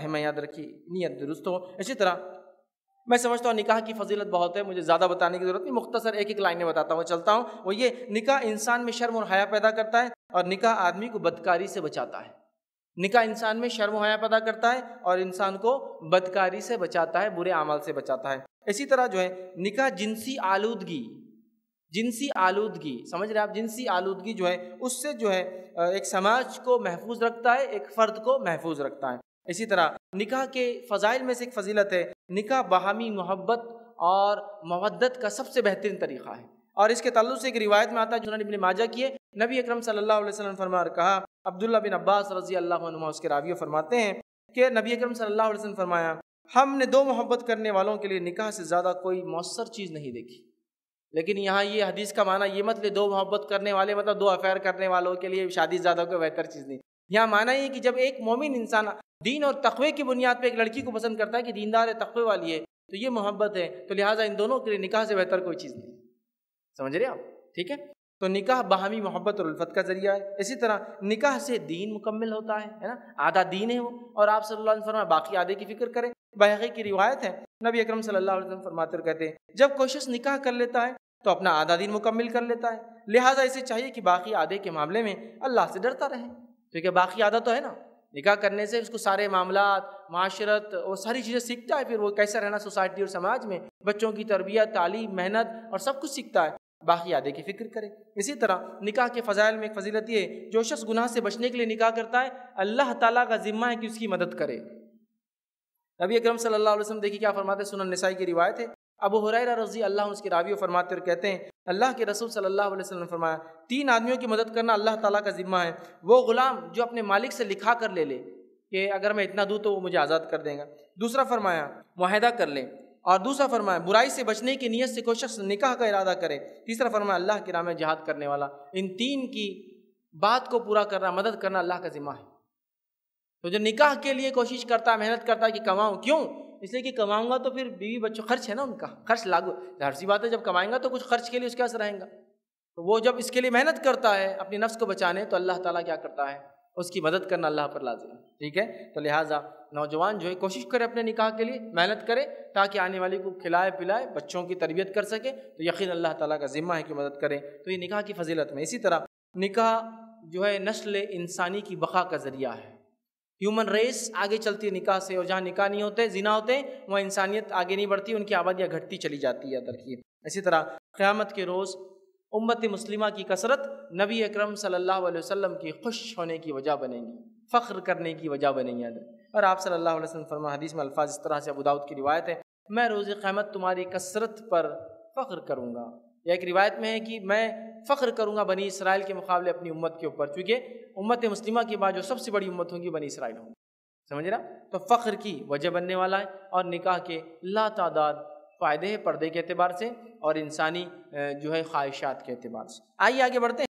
اہم یاد رکھی، نیت درست ہو۔ اسی طرح، میں سمجھتا ہوں نکاح کی فضیلت بہت ہے، مجھے زیادہ بتانے کی ضرورت نہیں، مختصر ایک ایک لائنیں بتاتا ہوں، چلتا ہوں۔ وہ یہ، نکاح انسان میں شرم اور حیا پیدا کرتا ہے اور نکاح آدمی کو بدکاری سے بچاتا ہے۔ نکاح انسان میں شرم و حیا پیدا کرتا ہے اور انسان کو بدکاری سے بچاتا ہے، برے اعمال سے بچاتا ہے۔ اسی طرح جو ہے، نکاح جنسی آلودگی جنسی آلودگی، سمجھ رہے آپ؟ جنسی آلودگی جو ہے، اس سے جو ہے، ایک سماج کو محفوظ رکھتا ہے، ایک فرد کو محفوظ رکھتا ہے۔ اسی طرح نکاح کے فضائل میں سے ایک فضیلت ہے، نکاح باہمی محبت اور مودت کا سب سے بہترین طریقہ ہے۔ اور اس کے تعلق سے ایک روایت میں آتا ہے جنہوں نے ماجہ کیے نبی اکرم صلی اللہ علیہ وسلم فرما کہا، عبداللہ بن عباس رضی اللہ عنہ اس کے راویوں فرماتے ہیں کہ نبی اکرم صلی اللہ علیہ وسلم فرمایا، ہم نے دو محبت کرنے والوں کے لیے نکاح سے زیادہ کوئی مؤثر چیز نہیں دیکھی۔ لیکن یہاں یہ حدیث کا معنی یہ مت لے، دو محبت کرنے والے مطلب دو افیئر کرنے والوں کے لیے شادی زیادہ کوئی بہتر چیز نہیں۔ یہاں معنی یہ کہ جب ایک مومن انسان دین اور تقوی کی بنیاد پہ ایک لڑکی کو پسند کرتا ہے کہ دیندار ہے، تقوی والی ہے، تو یہ محبت ہے، تو لہٰذا ان دونوں کے لیے نکاح سے بہتر کوئی چیز نہیں۔ سمجھ رہے آپ؟ ٹھیک ہے؟ تو نکاح باہمی محبت اور الفت کا ذریعہ ہے۔ اسی طرح نکاح سے دین مکمل ہوتا ہے نا؟ آدھا دین ہے وہ۔ اور آپ صلی اللہ علیہ وسلم باقی آدھے کی فکر کریں۔ بحقی کی روایت ہے، نبی اکرم صلی اللہ علیہ وسلم فرماتے اور کہتے ہیں، جب کوشش نکاح کر لیتا ہے تو اپنا آدھا دین مکمل کر لیتا ہے۔ لہٰذا اسے چاہیے کہ باقی آدھے کے معاملے میں اللہ سے ڈرتا رہے۔ کیونکہ باقی آدھا تو ہے نا۔ نکاح کرنے سے اس کو سارے معاملات، معاشرت اور ساری چیزیں سیکھتا ہے، پھر وہ کیسا رہنا سوسائٹی اور سماج میں۔ بچوں کی تربیت، تعلیم، محنت اور سب کچھ سیکھتا ہے۔ باقی آدھے کی فکر کرے۔ اسی طرح نکاح کے فضائل میں ایک فضیلت یہ جو شخص گناہ سے بچنے کے لیے نکاح کرتا ہے، اللہ تعالیٰ کا ذمہ ہے کہ اس کی مدد کرے۔ نبی اکرم صلی اللہ علیہ وسلم دیکھیے کیا فرماتے سنن نسائی کی روایت ہے۔ ابو حریرہ رضی اللہ اس کی راوی و فرماتے اور کہتے ہیں اللہ کے رسول صلی اللہ علیہ وسلم نے فرمایا، تین آدمیوں کی مدد کرنا اللہ تعالیٰ کا ذمہ ہے۔ وہ غلام جو اپنے مالک سے لکھا کر لے لے کہ اگر میں اتنا دوں تو وہ مجھے آزاد کر دیں گا۔ دوسرا فرمایا، معاہدہ کر لیں اور دوسرا فرمایا، برائی سے بچنے کی نیت سے کوئی شخص نکاح کا ارادہ کرے۔ تیسرا فرمایا، اللہ کے میں جہاد کرنے والا۔ ان تین کی بات کو پورا کرنا، مدد کرنا اللہ کا ذمہ ہے۔ تو جو نکاح کے لیے کوشش کرتا ہے محنت کرتا ہے کہ کماؤں، کیوں؟ اس لیے کہ کماؤں گا تو پھر بیوی بچوں، خرچ ہے نا ان کا، خرچ لاگو، ظاہر سی بات ہے جب کمائیں گا تو کچھ خرچ کے لیے اس کے اثر رہیں گا۔ تو وہ جب اس کے لیے محنت کرتا ہے، اپنی نفس کو بچانے، تو اللہ تعالیٰ کیا کرتا ہے؟ اس کی مدد کرنا اللہ پر لازم ہے۔ ٹھیک ہے؟ تو لہٰذا نوجوان جو ہے، کوشش کرے اپنے نکاح کے لیے، محنت کرے تاکہ آنے والی کو کھلائے پلائے، بچوں کی تربیت کر سکے۔ تو یقین اللہ تعالیٰ کا ذمہ ہے کہ مدد کرے تو یہ نکاح کی فضیلت میں اسی طرح نکاح جو ہے، نسل انسانی کی بقا کا ذریعہ ہے۔ ہیومن ریس آگے چلتی ہے نکاح سے اور جہاں نکاح نہیں ہوتے، زنا ہوتے، وہاں انسانیت آگے نہیں بڑھتی، ان کی آبادیاں گھٹتی چلی جاتی ہے ترکیب اسی طرح قیامت کے روز امت مسلمہ کی کثرت نبی اکرم صلی اللہ علیہ وسلم کی خوش ہونے کی وجہ بنے گی، فخر کرنے کی وجہ بنے گی۔ اور آپ صلی اللہ علیہ وسلم فرما حدیث میں الفاظ اس طرح سے ابوداؤد کی روایت ہے، میں روز قیامت تمہاری کثرت پر فخر کروں گا۔ یا ایک روایت میں ہے کہ میں فخر کروں گا بنی اسرائیل کے مقابلے اپنی امت کے اوپر، چونکہ امت مسلمہ کے بعد جو سب سے بڑی امت ہوں گی بنی اسرائیل ہوں سمجھ رہا تو فخر کی وجہ بننے والا ہے اور نکاح کے لا تعداد فائدے ہیں پردے کے اعتبار سے اور انسانی جو ہے خواہشات کے اعتبار سے۔ آئیے آگے بڑھتے ہیں۔